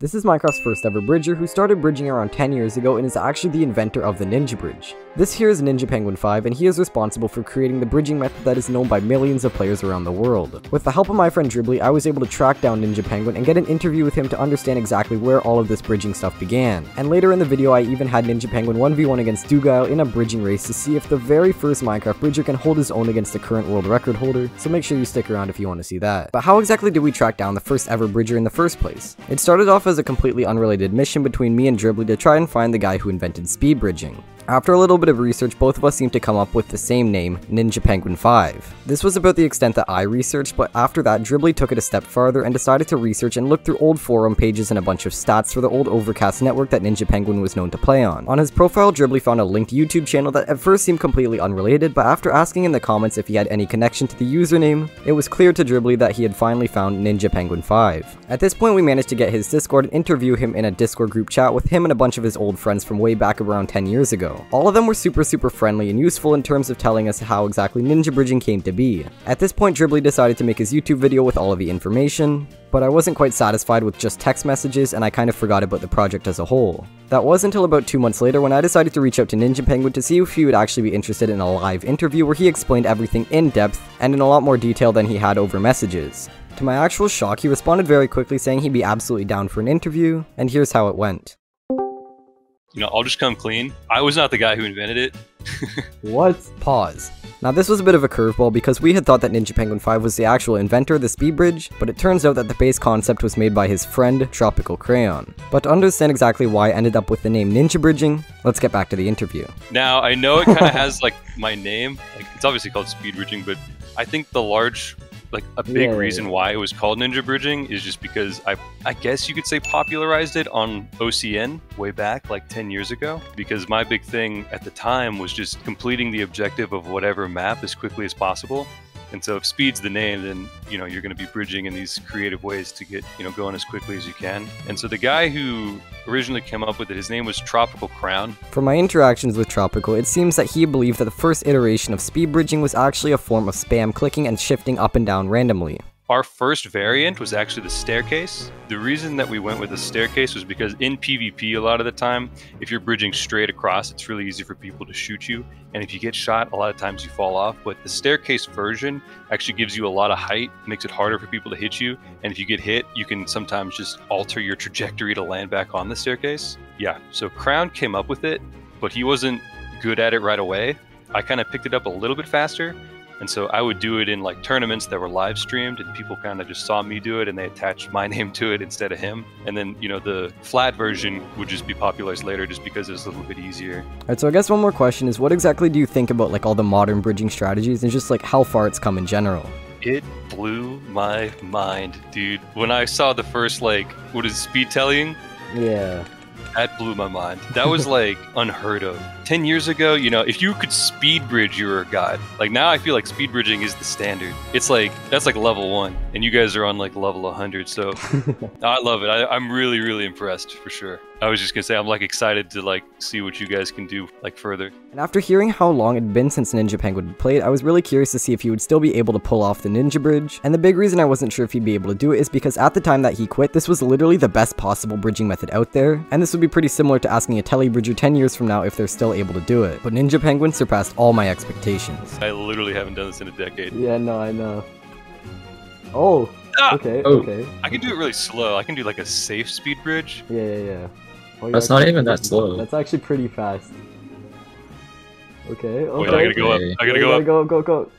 This is Minecraft's first ever bridger who started bridging around 10 years ago and is actually the inventor of the Ninja Bridge. This here is Ninja Penguin 5 and he is responsible for creating the bridging method that is known by millions of players around the world. With the help of my friend Dribbly, I was able to track down Ninja Penguin and get an interview with him to understand exactly where all of this bridging stuff began. And later in the video I even had Ninja Penguin 1v1 against Dugile in a bridging race to see if the very first Minecraft bridger can hold his own against the current world record holder, so make sure you stick around if you want to see that. But how exactly did we track down the first ever bridger in the first place? It started off as a completely unrelated mission between me and Dribbly to try and find the guy who invented speed bridging. After a little bit of research, both of us seemed to come up with the same name, Ninja Penguin 5. This was about the extent that I researched, but after that, Dribbly took it a step farther and decided to research and look through old forum pages and a bunch of stats for the old Overcast network that Ninja Penguin was known to play on. On his profile, Dribbly found a linked YouTube channel that at first seemed completely unrelated, but after asking in the comments if he had any connection to the username, it was clear to Dribbly that he had finally found Ninja Penguin 5. At this point, we managed to get his Discord and interview him in a Discord group chat with him and a bunch of his old friends from way back around 10 years ago. All of them were super super friendly and useful in terms of telling us how exactly ninja bridging came to be. At this point Dribbly decided to make his YouTube video with all of the information, but I wasn't quite satisfied with just text messages and I kind of forgot about the project as a whole. That was until about two months later when I decided to reach out to Ninja Penguin to see if he would actually be interested in a live interview where he explained everything in depth and in a lot more detail than he had over messages. To my actual shock, he responded very quickly saying he'd be absolutely down for an interview, and here's how it went. You know, I'll just come clean. I was not the guy who invented it. what? Pause. Now this was a bit of a curveball because we had thought that Ninja Penguin 5 was the actual inventor of the speed bridge, but it turns out that the base concept was made by his friend, Tropical Crayon. But to understand exactly why I ended up with the name Ninja Bridging, let's get back to the interview. Now, I know it kind of has like my name, like it's obviously called speed bridging, but I think the large like a big yeah, reason why it was called ninja bridging is just because I I guess you could say popularized it on OCN way back like 10 years ago. Because my big thing at the time was just completing the objective of whatever map as quickly as possible and so if speed's the name, then you know you're going to be bridging in these creative ways to get you know going as quickly as you can. And so the guy who originally came up with it, his name was Tropical Crown. From my interactions with Tropical, it seems that he believed that the first iteration of speed bridging was actually a form of spam clicking and shifting up and down randomly. Our first variant was actually the staircase. The reason that we went with the staircase was because in PvP, a lot of the time, if you're bridging straight across, it's really easy for people to shoot you. And if you get shot, a lot of times you fall off. But the staircase version actually gives you a lot of height, makes it harder for people to hit you. And if you get hit, you can sometimes just alter your trajectory to land back on the staircase. Yeah, so Crown came up with it, but he wasn't good at it right away. I kind of picked it up a little bit faster and so I would do it in like tournaments that were live streamed, and people kind of just saw me do it and they attached my name to it instead of him. And then, you know, the flat version would just be popularized later just because it was a little bit easier. All right, so I guess one more question is what exactly do you think about like all the modern bridging strategies and just like how far it's come in general? It blew my mind, dude. When I saw the first, like, what is speed tellying? Yeah. That blew my mind. That was like unheard of. 10 years ago, you know, if you could speed bridge, you were a god. Like now I feel like speed bridging is the standard. It's like, that's like level one, and you guys are on like level 100. So I love it. I, am really, really impressed for sure. I was just gonna say, I'm like excited to like see what you guys can do like further. And after hearing how long it had been since Ninja Penguin played, I was really curious to see if he would still be able to pull off the Ninja Bridge. And the big reason I wasn't sure if he'd be able to do it is because at the time that he quit, this was literally the best possible bridging method out there. And this would be pretty similar to asking a telly bridger 10 years from now if they're still able to do it. But Ninja Penguin surpassed all my expectations. I literally haven't done this in a decade. Yeah, no, I know. Oh, ah! okay, oh. okay. I can do it really slow. I can do like a safe speed bridge. Yeah, yeah, yeah. Oh, that's not even that slow. That's actually pretty fast. Okay, okay. Wait, I gotta go up. I gotta go up. Go, go, go.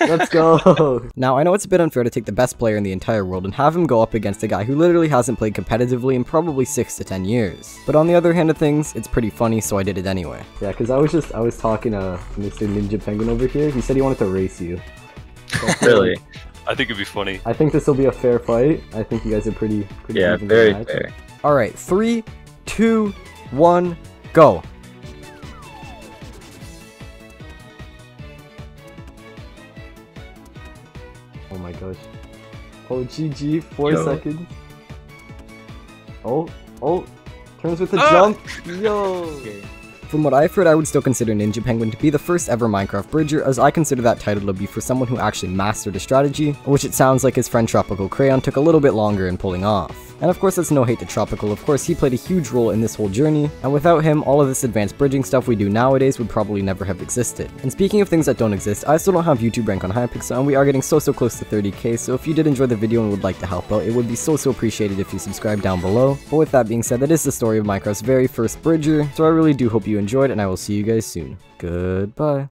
Let's go! now, I know it's a bit unfair to take the best player in the entire world and have him go up against a guy who literally hasn't played competitively in probably 6 to 10 years. But on the other hand of things, it's pretty funny, so I did it anyway. Yeah, because I was just, I was talking to Mr. Ninja Penguin over here. He said he wanted to race you. really? I think it'd be funny. I think this will be a fair fight. I think you guys are pretty, pretty Yeah, very fair. Alright, three, two, one, go! Oh, GG, four Yo. seconds. Oh, oh, turns with a ah! jump. Yo. Okay. From what I've heard, I would still consider Ninja Penguin to be the first ever Minecraft Bridger, as I consider that title to be for someone who actually mastered a strategy, which it sounds like his friend Tropical Crayon took a little bit longer in pulling off. And of course that's no hate to Tropical, of course he played a huge role in this whole journey, and without him, all of this advanced bridging stuff we do nowadays would probably never have existed. And speaking of things that don't exist, I still don't have YouTube rank on Hypixel, and we are getting so so close to 30k, so if you did enjoy the video and would like to help out, it would be so so appreciated if you subscribe down below. But with that being said, that is the story of Minecraft's very first bridger, so I really do hope you enjoyed, and I will see you guys soon. Goodbye.